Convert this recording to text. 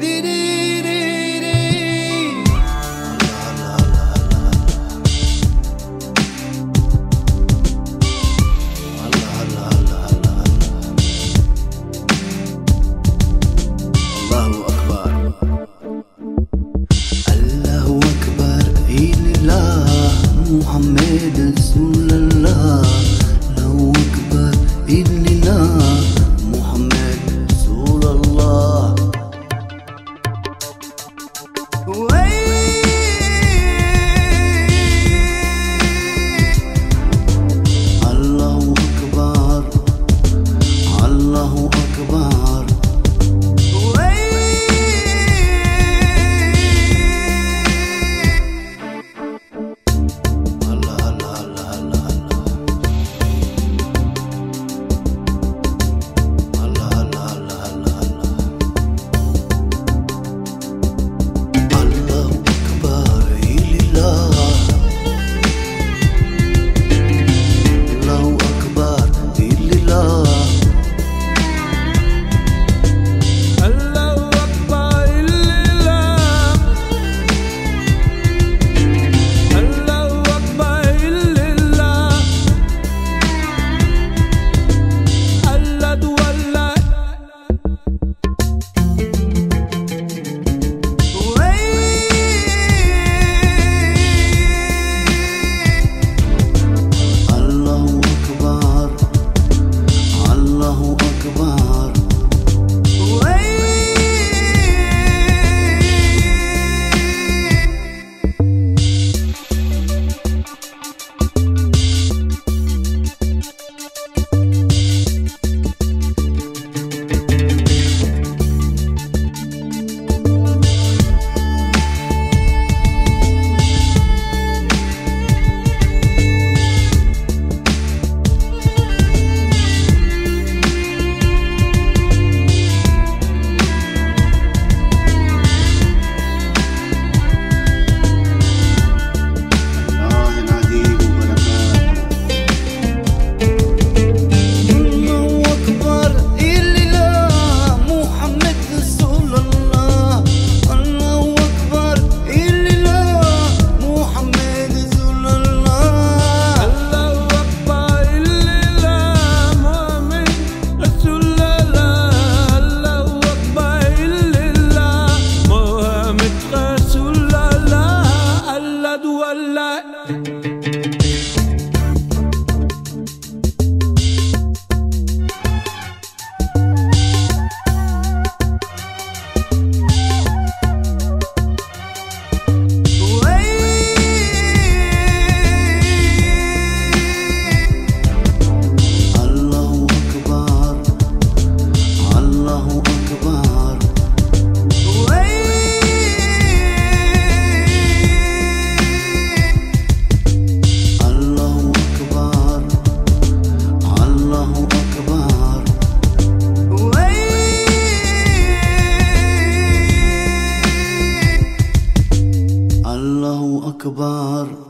Did it? كبار